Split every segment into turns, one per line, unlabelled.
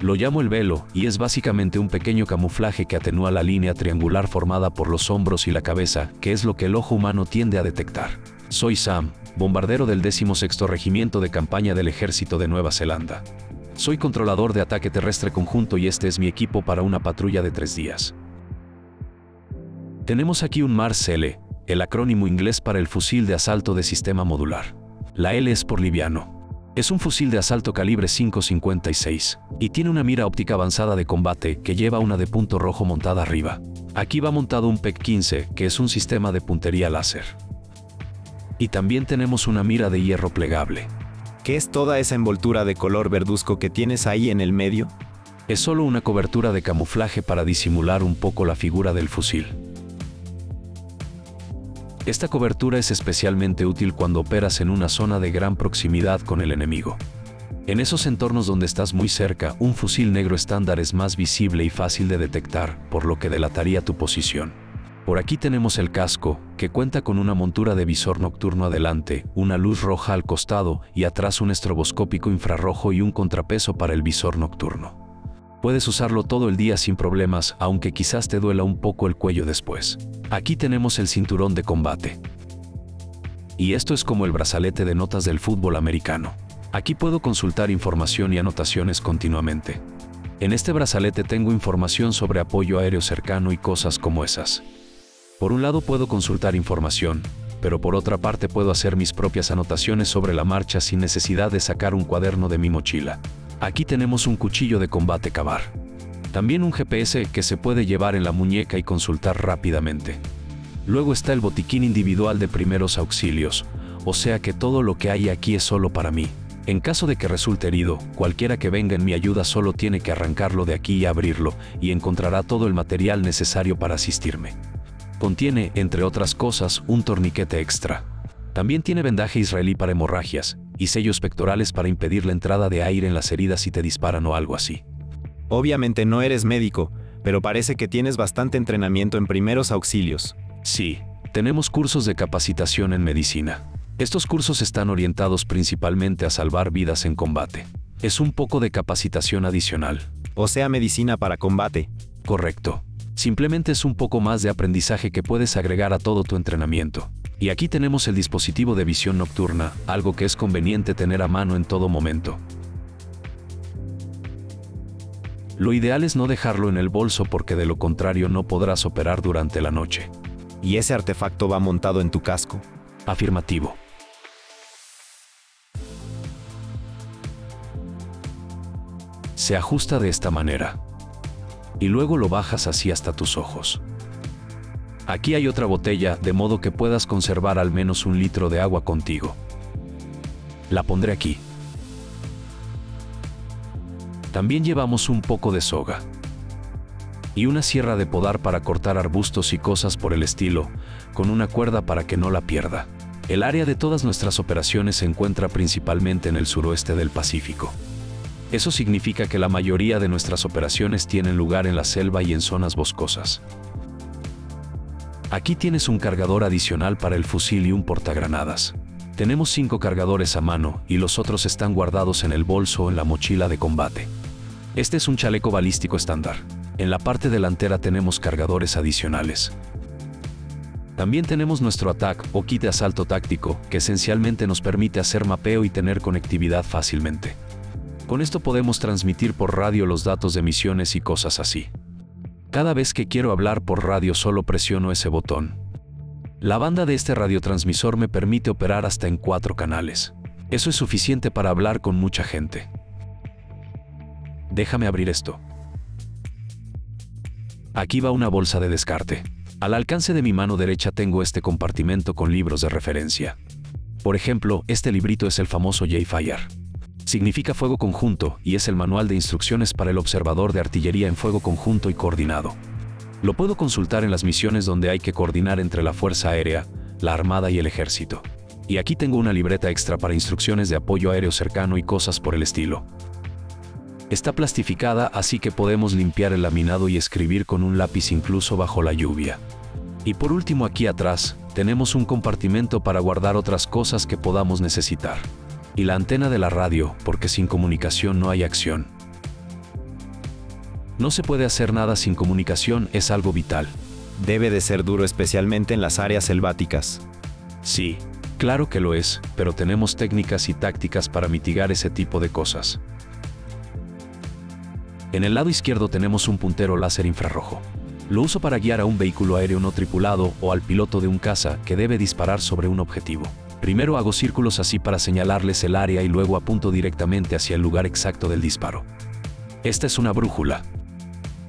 Lo llamo el velo, y es básicamente un pequeño camuflaje que atenúa la línea triangular formada por los hombros y la cabeza, que es lo que el ojo humano tiende a detectar. Soy Sam, bombardero del 16 Regimiento de Campaña del Ejército de Nueva Zelanda. Soy controlador de ataque terrestre conjunto y este es mi equipo para una patrulla de tres días. Tenemos aquí un Mars L, el acrónimo inglés para el fusil de asalto de sistema modular. La L es por liviano. Es un fusil de asalto calibre 5.56 y tiene una mira óptica avanzada de combate que lleva una de punto rojo montada arriba. Aquí va montado un PEC-15, que es un sistema de puntería láser. Y también tenemos una mira de hierro plegable.
¿Qué es toda esa envoltura de color verduzco que tienes ahí en el medio?
Es solo una cobertura de camuflaje para disimular un poco la figura del fusil. Esta cobertura es especialmente útil cuando operas en una zona de gran proximidad con el enemigo. En esos entornos donde estás muy cerca, un fusil negro estándar es más visible y fácil de detectar, por lo que delataría tu posición. Por aquí tenemos el casco, que cuenta con una montura de visor nocturno adelante, una luz roja al costado y atrás un estroboscópico infrarrojo y un contrapeso para el visor nocturno. Puedes usarlo todo el día sin problemas, aunque quizás te duela un poco el cuello después. Aquí tenemos el cinturón de combate. Y esto es como el brazalete de notas del fútbol americano. Aquí puedo consultar información y anotaciones continuamente. En este brazalete tengo información sobre apoyo aéreo cercano y cosas como esas. Por un lado puedo consultar información, pero por otra parte puedo hacer mis propias anotaciones sobre la marcha sin necesidad de sacar un cuaderno de mi mochila. Aquí tenemos un cuchillo de combate cavar. También un GPS que se puede llevar en la muñeca y consultar rápidamente. Luego está el botiquín individual de primeros auxilios, o sea que todo lo que hay aquí es solo para mí. En caso de que resulte herido, cualquiera que venga en mi ayuda solo tiene que arrancarlo de aquí y abrirlo, y encontrará todo el material necesario para asistirme. Contiene, entre otras cosas, un torniquete extra. También tiene vendaje israelí para hemorragias, y sellos pectorales para impedir la entrada de aire en las heridas si te disparan o algo así.
Obviamente no eres médico, pero parece que tienes bastante entrenamiento en primeros auxilios.
Sí, tenemos cursos de capacitación en medicina. Estos cursos están orientados principalmente a salvar vidas en combate. Es un poco de capacitación adicional.
O sea, medicina para combate.
Correcto. Simplemente es un poco más de aprendizaje que puedes agregar a todo tu entrenamiento. Y aquí tenemos el dispositivo de visión nocturna, algo que es conveniente tener a mano en todo momento. Lo ideal es no dejarlo en el bolso porque de lo contrario no podrás operar durante la noche.
¿Y ese artefacto va montado en tu casco?
Afirmativo. Se ajusta de esta manera. Y luego lo bajas así hasta tus ojos. Aquí hay otra botella, de modo que puedas conservar al menos un litro de agua contigo. La pondré aquí. También llevamos un poco de soga. Y una sierra de podar para cortar arbustos y cosas por el estilo, con una cuerda para que no la pierda. El área de todas nuestras operaciones se encuentra principalmente en el suroeste del Pacífico. Eso significa que la mayoría de nuestras operaciones tienen lugar en la selva y en zonas boscosas. Aquí tienes un cargador adicional para el fusil y un portagranadas. Tenemos cinco cargadores a mano y los otros están guardados en el bolso o en la mochila de combate. Este es un chaleco balístico estándar. En la parte delantera tenemos cargadores adicionales. También tenemos nuestro ATAC o kit de asalto táctico, que esencialmente nos permite hacer mapeo y tener conectividad fácilmente. Con esto podemos transmitir por radio los datos de misiones y cosas así. Cada vez que quiero hablar por radio solo presiono ese botón. La banda de este radiotransmisor me permite operar hasta en cuatro canales. Eso es suficiente para hablar con mucha gente. Déjame abrir esto. Aquí va una bolsa de descarte. Al alcance de mi mano derecha tengo este compartimento con libros de referencia. Por ejemplo, este librito es el famoso J-Fire significa fuego conjunto y es el manual de instrucciones para el observador de artillería en fuego conjunto y coordinado. Lo puedo consultar en las misiones donde hay que coordinar entre la Fuerza Aérea, la Armada y el Ejército. Y aquí tengo una libreta extra para instrucciones de apoyo aéreo cercano y cosas por el estilo. Está plastificada así que podemos limpiar el laminado y escribir con un lápiz incluso bajo la lluvia. Y por último aquí atrás, tenemos un compartimento para guardar otras cosas que podamos necesitar y la antena de la radio, porque sin comunicación no hay acción. No se puede hacer nada sin comunicación, es algo vital.
Debe de ser duro especialmente en las áreas selváticas.
Sí, claro que lo es, pero tenemos técnicas y tácticas para mitigar ese tipo de cosas. En el lado izquierdo tenemos un puntero láser infrarrojo. Lo uso para guiar a un vehículo aéreo no tripulado o al piloto de un caza que debe disparar sobre un objetivo. Primero hago círculos así para señalarles el área y luego apunto directamente hacia el lugar exacto del disparo. Esta es una brújula.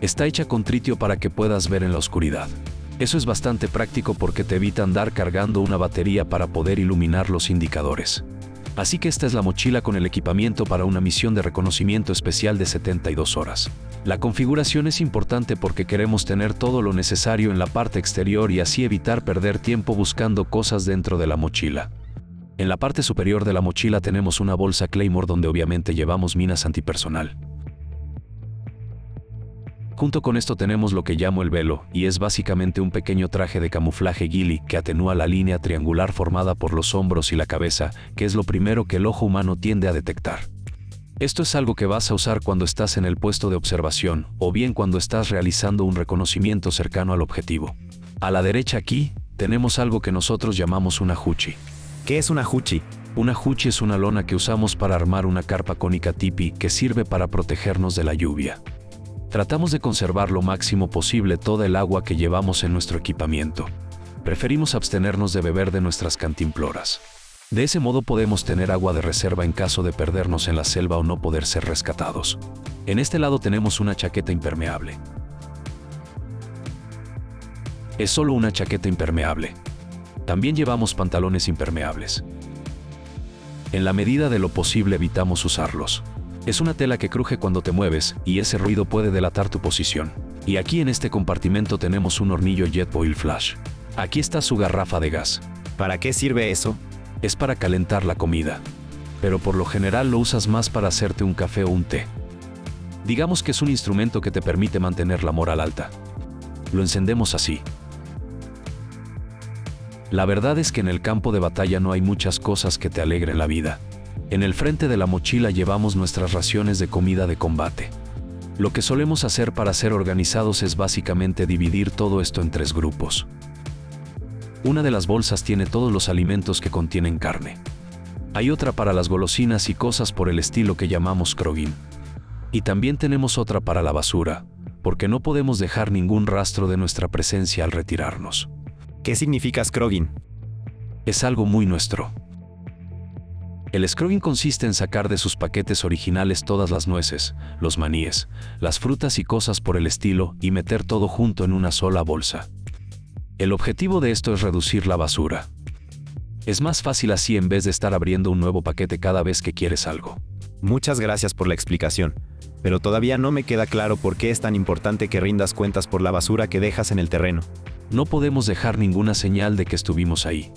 Está hecha con tritio para que puedas ver en la oscuridad. Eso es bastante práctico porque te evita andar cargando una batería para poder iluminar los indicadores. Así que esta es la mochila con el equipamiento para una misión de reconocimiento especial de 72 horas. La configuración es importante porque queremos tener todo lo necesario en la parte exterior y así evitar perder tiempo buscando cosas dentro de la mochila. En la parte superior de la mochila tenemos una bolsa Claymore donde obviamente llevamos minas antipersonal. Junto con esto tenemos lo que llamo el velo, y es básicamente un pequeño traje de camuflaje ghillie que atenúa la línea triangular formada por los hombros y la cabeza, que es lo primero que el ojo humano tiende a detectar. Esto es algo que vas a usar cuando estás en el puesto de observación, o bien cuando estás realizando un reconocimiento cercano al objetivo. A la derecha aquí, tenemos algo que nosotros llamamos una huchi.
¿Qué es una huchi?
Una huchi es una lona que usamos para armar una carpa cónica tipi que sirve para protegernos de la lluvia. Tratamos de conservar lo máximo posible toda el agua que llevamos en nuestro equipamiento. Preferimos abstenernos de beber de nuestras cantimploras. De ese modo podemos tener agua de reserva en caso de perdernos en la selva o no poder ser rescatados. En este lado tenemos una chaqueta impermeable. Es solo una chaqueta impermeable. También llevamos pantalones impermeables. En la medida de lo posible evitamos usarlos. Es una tela que cruje cuando te mueves, y ese ruido puede delatar tu posición. Y aquí en este compartimento tenemos un hornillo Jetboil Flash. Aquí está su garrafa de gas.
¿Para qué sirve eso?
Es para calentar la comida. Pero por lo general lo usas más para hacerte un café o un té. Digamos que es un instrumento que te permite mantener la moral alta. Lo encendemos así. La verdad es que en el campo de batalla no hay muchas cosas que te alegren la vida. En el frente de la mochila llevamos nuestras raciones de comida de combate. Lo que solemos hacer para ser organizados es básicamente dividir todo esto en tres grupos. Una de las bolsas tiene todos los alimentos que contienen carne. Hay otra para las golosinas y cosas por el estilo que llamamos krogin. Y también tenemos otra para la basura, porque no podemos dejar ningún rastro de nuestra presencia al retirarnos.
¿Qué significa scrogging?
Es algo muy nuestro. El scrubbing consiste en sacar de sus paquetes originales todas las nueces, los maníes, las frutas y cosas por el estilo y meter todo junto en una sola bolsa. El objetivo de esto es reducir la basura. Es más fácil así en vez de estar abriendo un nuevo paquete cada vez que quieres algo.
Muchas gracias por la explicación, pero todavía no me queda claro por qué es tan importante que rindas cuentas por la basura que dejas en el terreno.
No podemos dejar ninguna señal de que estuvimos ahí.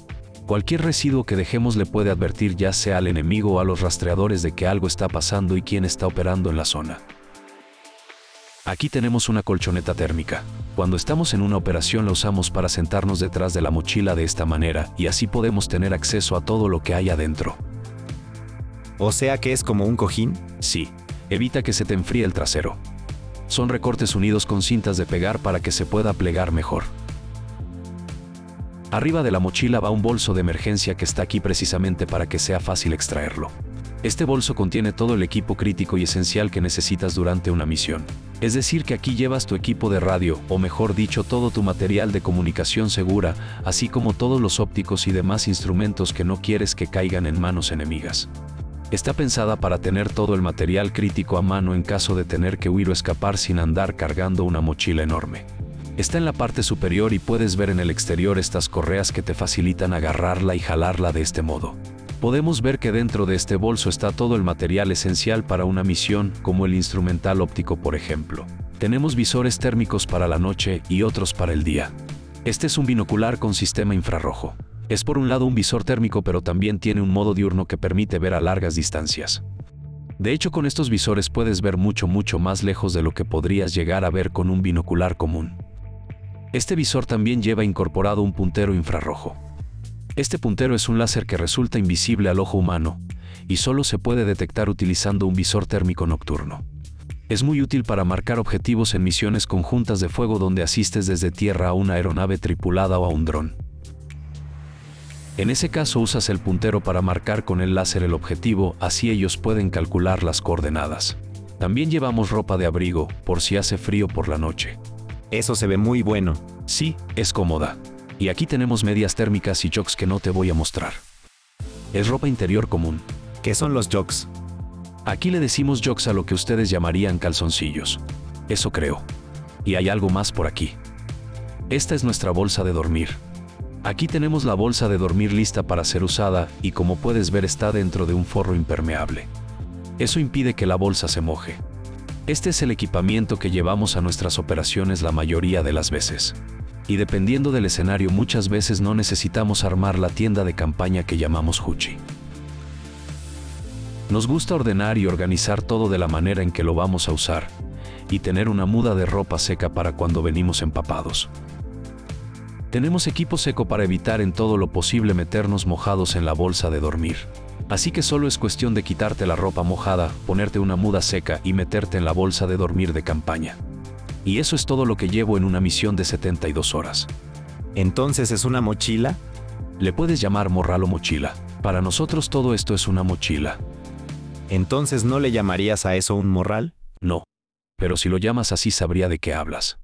Cualquier residuo que dejemos le puede advertir ya sea al enemigo o a los rastreadores de que algo está pasando y quién está operando en la zona. Aquí tenemos una colchoneta térmica. Cuando estamos en una operación la usamos para sentarnos detrás de la mochila de esta manera y así podemos tener acceso a todo lo que hay adentro.
O sea que es como un cojín.
Sí, evita que se te enfríe el trasero. Son recortes unidos con cintas de pegar para que se pueda plegar mejor. Arriba de la mochila va un bolso de emergencia que está aquí precisamente para que sea fácil extraerlo. Este bolso contiene todo el equipo crítico y esencial que necesitas durante una misión. Es decir, que aquí llevas tu equipo de radio, o mejor dicho, todo tu material de comunicación segura, así como todos los ópticos y demás instrumentos que no quieres que caigan en manos enemigas. Está pensada para tener todo el material crítico a mano en caso de tener que huir o escapar sin andar cargando una mochila enorme. Está en la parte superior y puedes ver en el exterior estas correas que te facilitan agarrarla y jalarla de este modo. Podemos ver que dentro de este bolso está todo el material esencial para una misión, como el instrumental óptico por ejemplo. Tenemos visores térmicos para la noche y otros para el día. Este es un binocular con sistema infrarrojo. Es por un lado un visor térmico pero también tiene un modo diurno que permite ver a largas distancias. De hecho con estos visores puedes ver mucho mucho más lejos de lo que podrías llegar a ver con un binocular común. Este visor también lleva incorporado un puntero infrarrojo. Este puntero es un láser que resulta invisible al ojo humano, y solo se puede detectar utilizando un visor térmico nocturno. Es muy útil para marcar objetivos en misiones conjuntas de fuego donde asistes desde tierra a una aeronave tripulada o a un dron. En ese caso usas el puntero para marcar con el láser el objetivo, así ellos pueden calcular las coordenadas. También llevamos ropa de abrigo, por si hace frío por la noche.
Eso se ve muy bueno.
Sí, es cómoda. Y aquí tenemos medias térmicas y jocks que no te voy a mostrar. Es ropa interior común.
¿Qué son los jocks?
Aquí le decimos jocks a lo que ustedes llamarían calzoncillos. Eso creo. Y hay algo más por aquí. Esta es nuestra bolsa de dormir. Aquí tenemos la bolsa de dormir lista para ser usada y como puedes ver está dentro de un forro impermeable. Eso impide que la bolsa se moje. Este es el equipamiento que llevamos a nuestras operaciones la mayoría de las veces. Y dependiendo del escenario muchas veces no necesitamos armar la tienda de campaña que llamamos Huchi. Nos gusta ordenar y organizar todo de la manera en que lo vamos a usar, y tener una muda de ropa seca para cuando venimos empapados. Tenemos equipo seco para evitar en todo lo posible meternos mojados en la bolsa de dormir. Así que solo es cuestión de quitarte la ropa mojada, ponerte una muda seca y meterte en la bolsa de dormir de campaña. Y eso es todo lo que llevo en una misión de 72 horas.
Entonces es una mochila.
Le puedes llamar morral o mochila. Para nosotros todo esto es una mochila.
Entonces no le llamarías a eso un morral?
No. Pero si lo llamas así sabría de qué hablas.